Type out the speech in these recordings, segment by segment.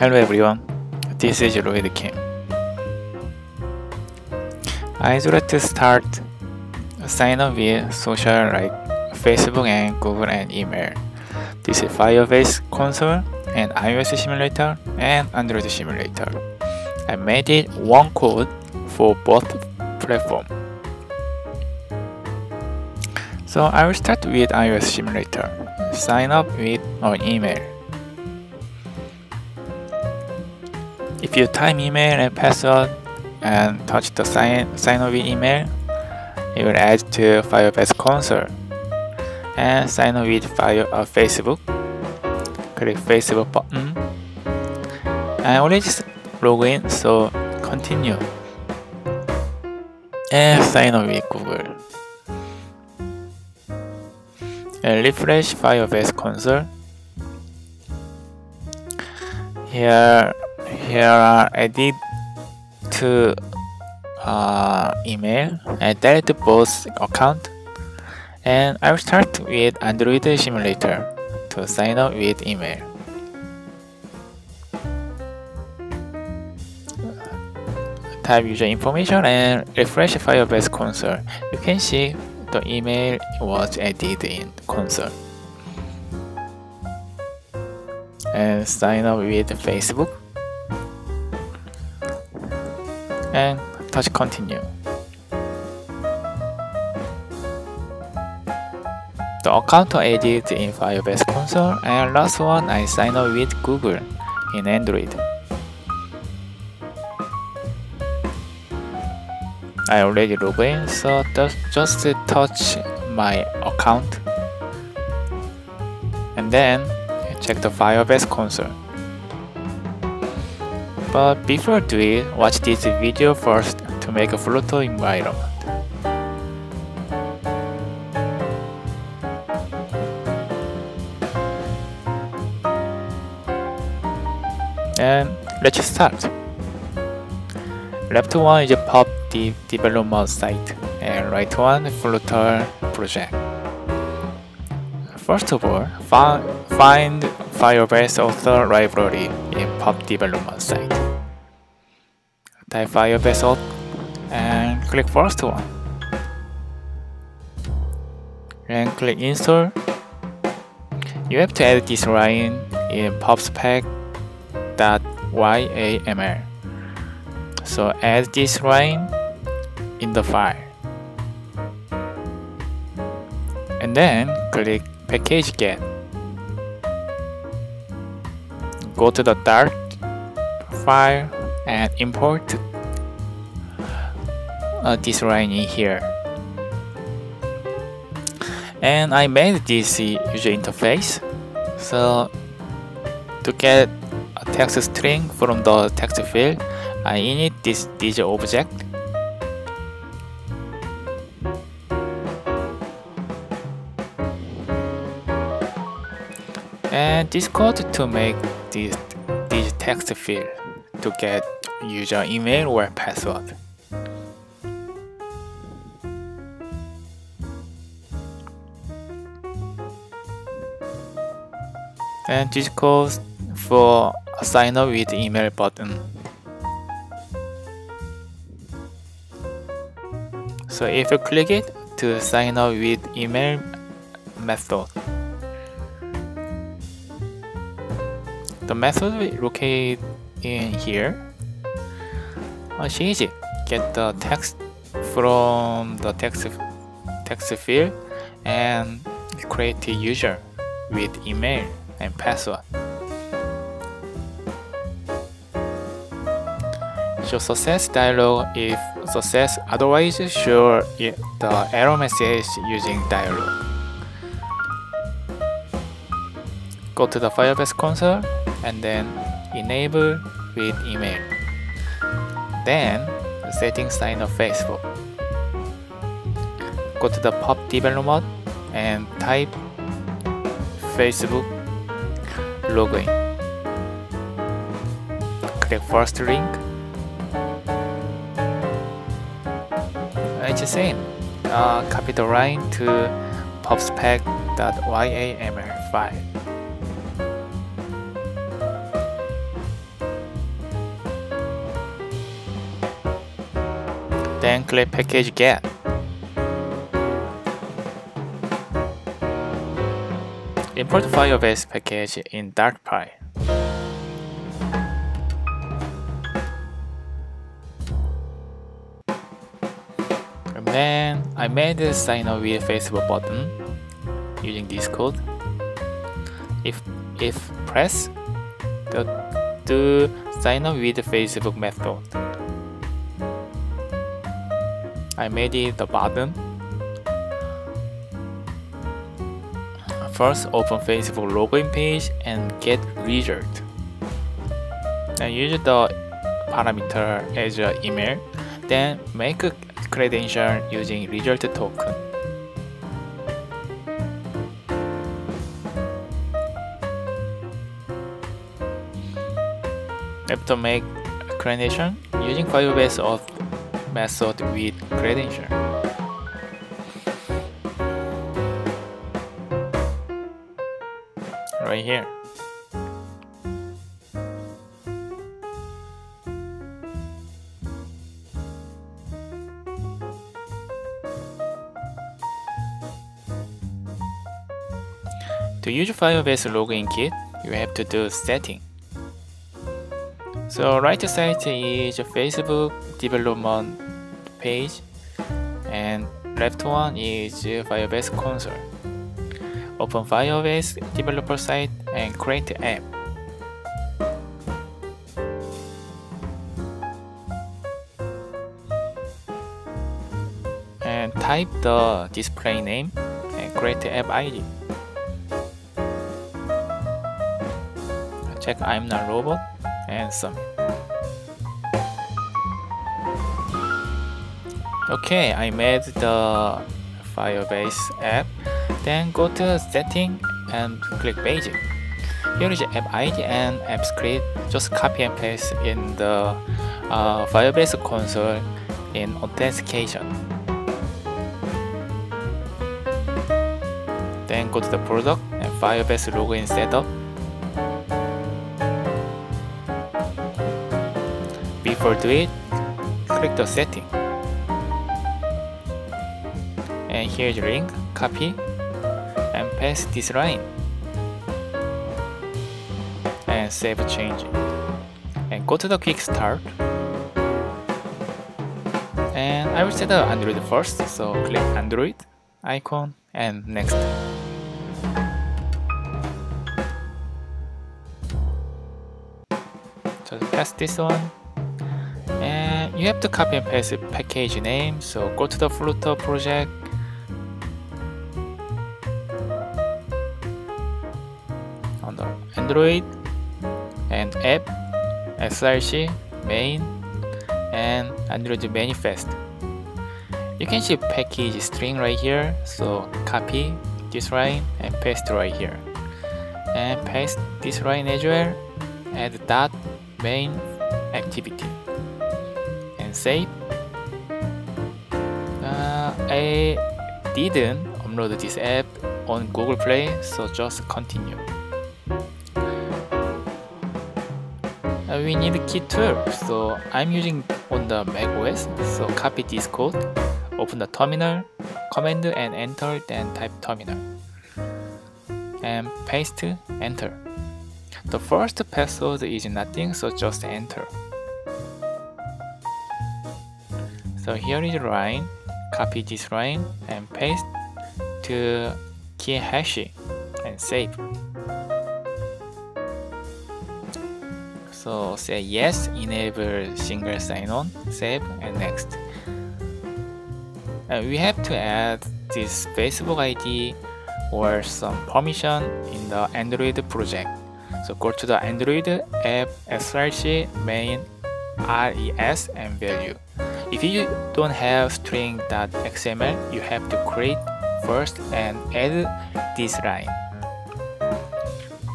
Hello everyone, this is Loyd Kim. I'd like to start sign up with social like Facebook and Google and email. This is Firebase console and iOS simulator and Android simulator. I made it one code for both platform. So I will start with iOS simulator. Sign up with an email. If you type email and password and touch the sign, sign up email, it will add to Firebase console and sign up with Fire, Facebook. Click Facebook button. I already log in, so continue. And sign up with Google. And refresh Firebase console. Here, here are edit to uh, email and delete both account. And I will start with Android simulator to sign up with email. Type user information and refresh Firebase console. You can see the email was added in console. And sign up with Facebook. And touch continue. The account added in Firebase console and last one I sign up with Google in Android. I already logged in, so just touch my account and then check the Firebase console. But before do it, watch this video first to make a photo environment. And let's start. Left one is a pub dev development site and right one Flutter project. First of all, find, find Firebase author library in pub development site. Type Firebase author and click first one. And click install. You have to add this line in pubspec.yaml. So add this line in the file. And then click package get. Go to the Dart file and import uh, this line in here. And I made this user interface. So to get a text string from the text field, I init this digit object. And this code to make this, this text field to get user email or password. And this calls for a sign up with email button. So if you click it to sign up with email method. The method will locate in here. Uh, change it. Get the text from the text text field and create a user with email and password. Show success dialog if success, otherwise show the error message using dialog. Go to the Firebase console and then enable with email. Then setting sign of Facebook. Go to the pub development and type Facebook login. Click first link. It's the same. Uh, copy the line to pubspec.yaml file. Then click package get. Import Firebase package in Dart file and then I made the sign up with Facebook button using this code. If if press the to sign up with Facebook method. I made it the button. First open Facebook login page and get result. Then use the parameter as your email. Then make a credential using result token. After make credential using Firebase auth method with credential. Right here. To use Facebook login kit, you have to do setting. So right side is Facebook development page and left one is Firebase console. Open Facebook developer site and create app. And type the display name and create app ID. Check I'm not robot and submit. Okay, I made the Facebook app. Then go to setting and click basic. Here is app ID and app secret. Just copy and paste in the uh, Firebase console in authentication. Then go to the product and Facebook login setup. Before do it, click the setting. And here's the link, copy paste this line. And save change. And go to the quick start. And I will set the Android first, so click Android icon and next. so pass this one and you have to copy and paste package name so go to the Flutter project Android and app SRC main and Android manifest you can see package string right here so copy this line and paste right here and paste this line as well add dot main activity and save. Uh, I didn't upload this app on Google Play, so just continue. We need key tool, so I'm using on the Mac OS, so copy this code, open the terminal, command and enter, then type terminal. And paste, enter. The first password is nothing, so just enter. So here is line, copy this line and paste to key hash and save. So say yes, enable single sign-on, save and next. And we have to add this Facebook ID or some permission in the Android project. So go to the Android app src main res and value. If you don't have string.xml, you have to create first and add this line.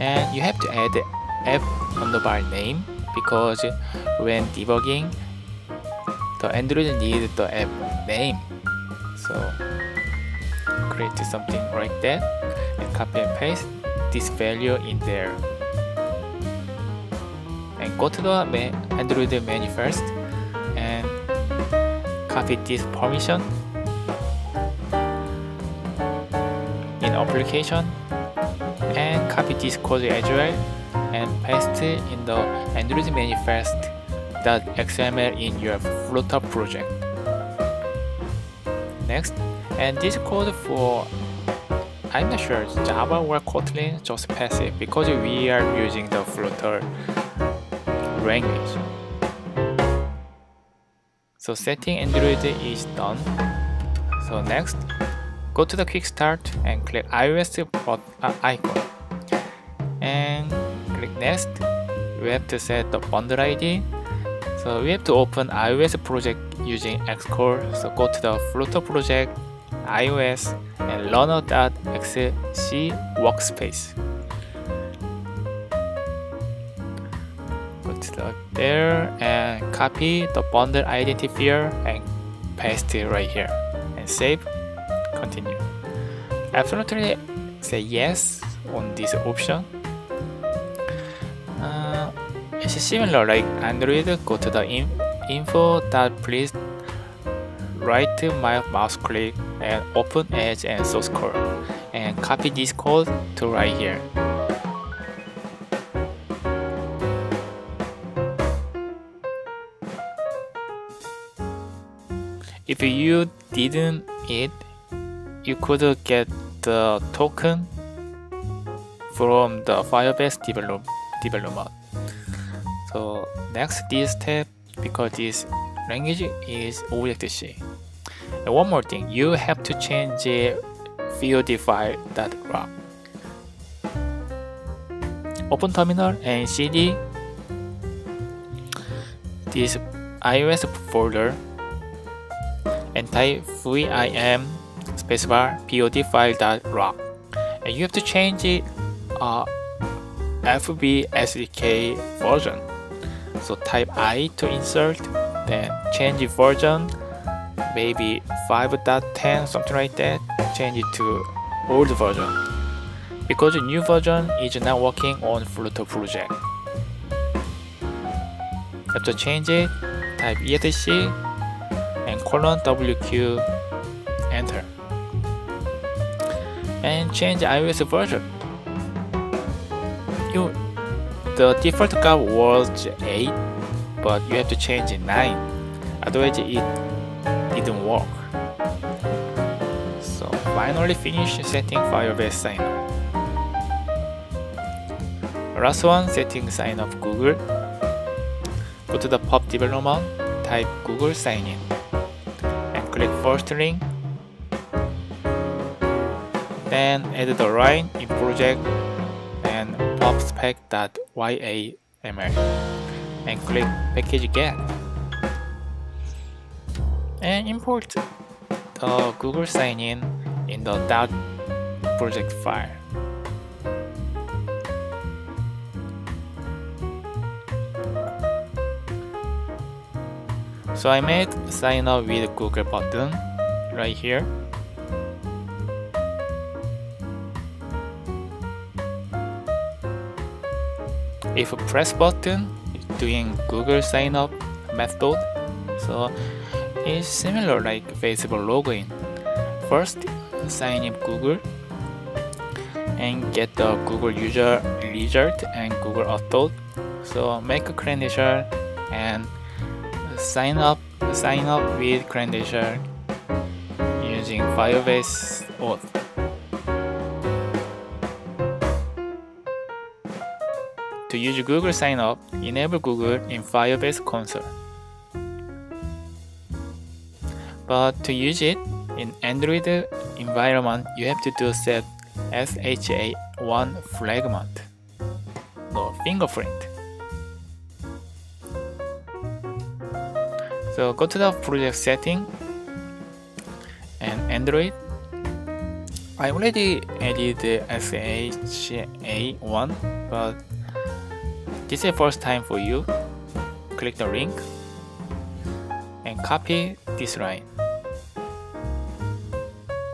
And you have to add app underbar name because when debugging, the Android needs the app name. So create something like that and copy and paste this value in there. And go to the Android menu first and copy this permission in application and copy this code as well and paste it in the Android manifest.xml in your Flutter project. Next, and this code for I'm not sure Java or Kotlin just pass it because we are using the Flutter language. So setting Android is done. So next, go to the quick start and click iOS uh, icon. And click next. We have to set the bundle ID. So we have to open iOS project using Xcode. So go to the Flutter project, iOS, and Runner.xc workspace. Go to the there and copy the bundle identifier and paste it right here and save continue absolutely say yes on this option it's similar like android go to the in info that please right my mouse click and open edge and source code and copy this code to right here if you didn't it you could get the token from the Firebase develop, development. So next this step because this language is Object-C. And one more thing, you have to change VOD that graph. Open terminal and cd this iOS folder and type vim spacebar pod and you have to change it uh, FB SDK version. So type I to insert, then change version, maybe 5.10 something like that. Change it to old version because the new version is not working on Flutter project. after change it. Type etc and colon wq enter and change iOS version. You, the default gap was 8, but you have to change it 9, otherwise it didn't work. So finally finish setting Firebase sign up. Last one, setting sign up Google. Go to the pub development, type Google sign in, and click first link then add the line in project pubspec.yaml and click package get and import. The Google sign-in in the dot project file. So I made sign up with Google button right here if press button doing Google sign up method. So it's similar like Facebook login. First sign in Google and get the Google user result and Google auth so make a credential and sign up sign up with credential using Firebase auth use Google Sign Up, enable Google in Firebase console. But to use it in Android environment, you have to do set SHA1 fragment, no fingerprint. So go to the project setting and Android. I already added SHA1, but this is first time for you. Click the link and copy this line.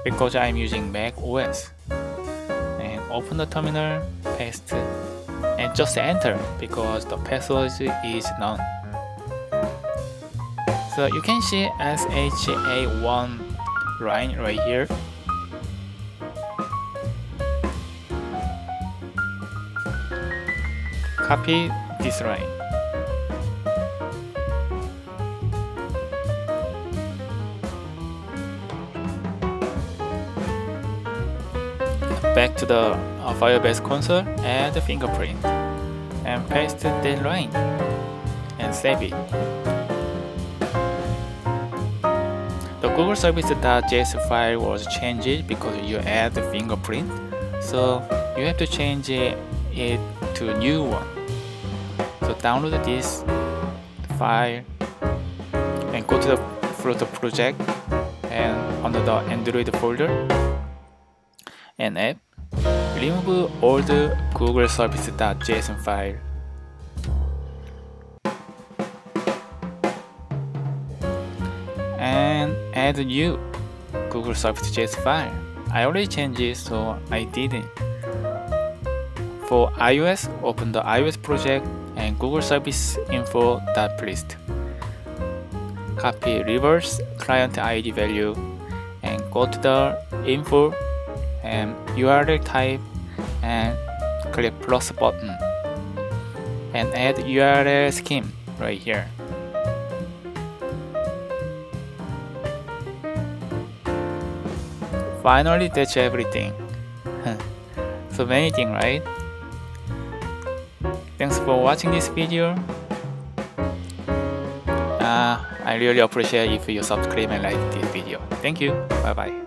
Because I'm using Mac OS. And open the terminal, paste, and just enter because the password is none. So you can see SHA1 line right here. Copy this line. Back to the uh, Firebase console, add the fingerprint, and paste the line, and save it. The Google service.json file was changed because you add the fingerprint, so you have to change it to new one. Download this file and go to the Flutter project and under the Android folder and app, remove all the Google service.json file and add a new Google Service.js file. I already changed it so I didn't. For iOS, open the iOS project and Google Service info.plist. Copy reverse client ID value and go to the info um, and URL type and click plus button and add URL scheme right here. Finally, that's everything. so many things, right? Thanks for watching this video. Uh, I really appreciate if you subscribe and like this video. Thank you. Bye bye.